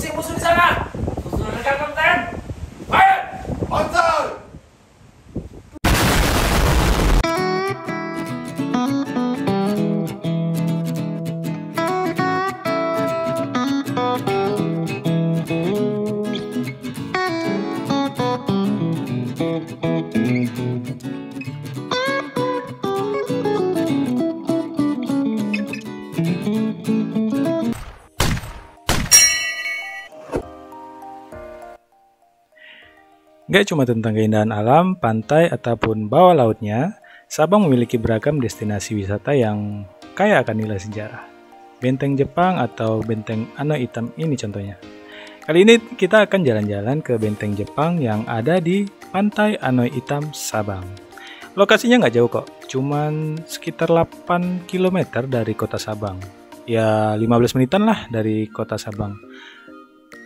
Kunci musuh Gak cuma tentang keindahan alam, pantai, ataupun bawah lautnya, Sabang memiliki beragam destinasi wisata yang kaya akan nilai sejarah. Benteng Jepang atau Benteng Ano Hitam ini contohnya. Kali ini kita akan jalan-jalan ke Benteng Jepang yang ada di Pantai Anoy Hitam, Sabang. Lokasinya nggak jauh kok, cuman sekitar 8 km dari kota Sabang. Ya 15 menitan lah dari kota Sabang.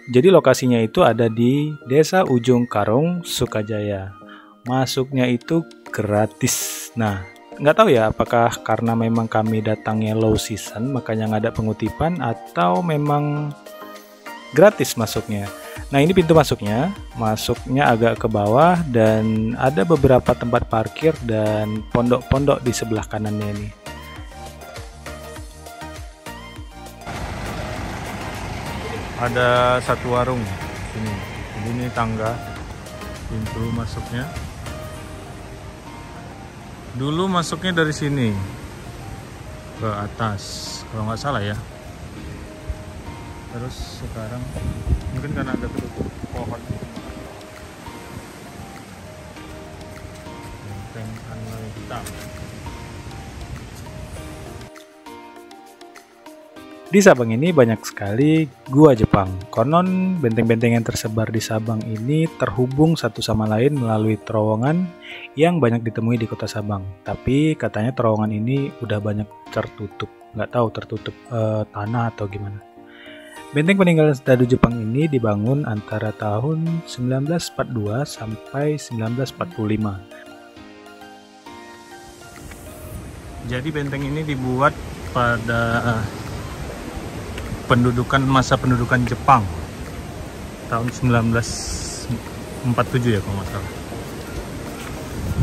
Jadi lokasinya itu ada di Desa Ujung Karung, Sukajaya. Masuknya itu gratis. Nah, nggak tahu ya apakah karena memang kami datangnya low season makanya nggak ada pengutipan atau memang gratis masuknya. Nah ini pintu masuknya, masuknya agak ke bawah dan ada beberapa tempat parkir dan pondok-pondok di sebelah kanannya ini. Ada satu warung. Jadi ini tangga pintu masuknya. Dulu masuknya dari sini ke atas, kalau nggak salah ya. Terus sekarang mungkin karena ada tutup pohon. Benteng Anoy Hitam. Di Sabang ini banyak sekali gua Jepang. Konon benteng-benteng yang tersebar di Sabang ini terhubung satu sama lain melalui terowongan yang banyak ditemui di kota Sabang. Tapi katanya terowongan ini udah banyak tertutup. Nggak tahu tertutup eh, tanah atau gimana. Benteng peninggalan dadu Jepang ini dibangun antara tahun 1942 sampai 1945. Jadi benteng ini dibuat pada pendudukan masa pendudukan Jepang tahun 1947 ya kalau nggak salah.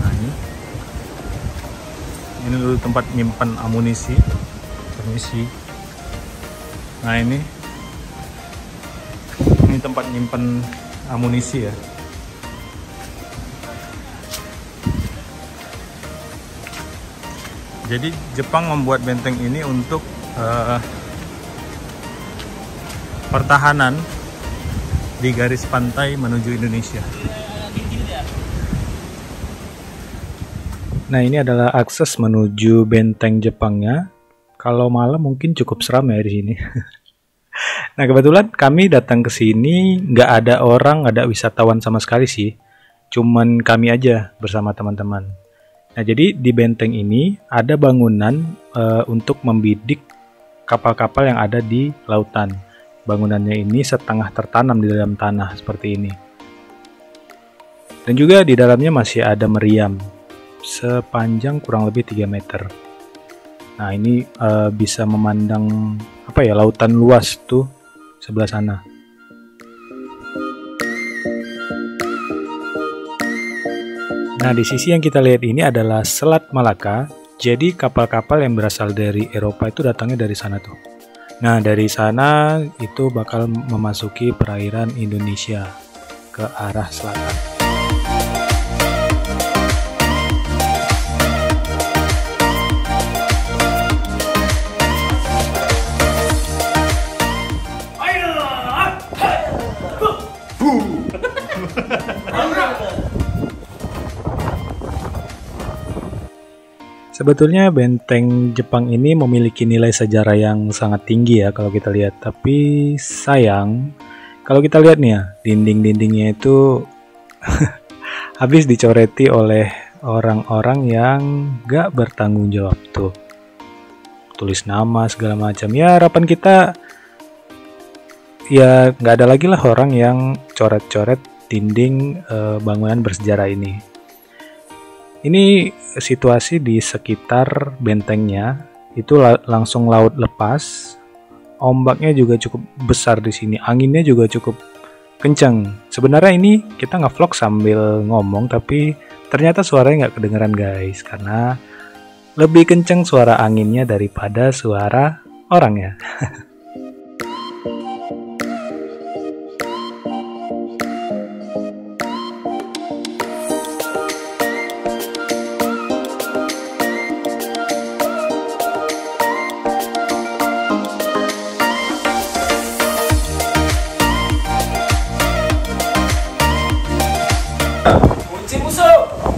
Nah ini ini dulu tempat nyimpan amunisi, permisi. Nah ini ini tempat nyimpan amunisi ya. Jadi Jepang membuat benteng ini untuk eh, pertahanan di garis pantai menuju Indonesia. Nah ini adalah akses menuju benteng Jepangnya. Kalau malam mungkin cukup seram ya di sini. nah kebetulan kami datang ke sini nggak ada orang, nggak ada wisatawan sama sekali sih. Cuman kami aja bersama teman-teman. Nah jadi di benteng ini ada bangunan eh, untuk membidik kapal-kapal yang ada di lautan. Bangunannya ini setengah tertanam di dalam tanah seperti ini. Dan juga di dalamnya masih ada meriam sepanjang kurang lebih 3 meter. Nah, ini eh, bisa memandang apa ya lautan luas tuh sebelah sana. Nah, di sisi yang kita lihat ini adalah Selat Malaka. Jadi kapal-kapal yang berasal dari Eropa itu datangnya dari sana tuh. Nah, dari sana itu bakal memasuki perairan Indonesia ke arah selatan. Sebetulnya benteng Jepang ini memiliki nilai sejarah yang sangat tinggi ya kalau kita lihat. Tapi sayang, kalau kita lihat nih ya, dinding-dindingnya itu habis dicoreti oleh orang-orang yang gak bertanggung jawab tuh. Tulis nama segala macam. Ya harapan kita ya nggak ada lagi lah orang yang coret-coret dinding eh, bangunan bersejarah ini. Ini situasi di sekitar bentengnya itu la- langsung laut lepas. ombaknya juga cukup besar di sini, anginnya juga cukup kencang. Sebenarnya ini kita nge-vlog sambil ngomong, tapi ternyata suaranya nggak kedengeran guys, karena lebih kencang suara anginnya daripada suara orangnya.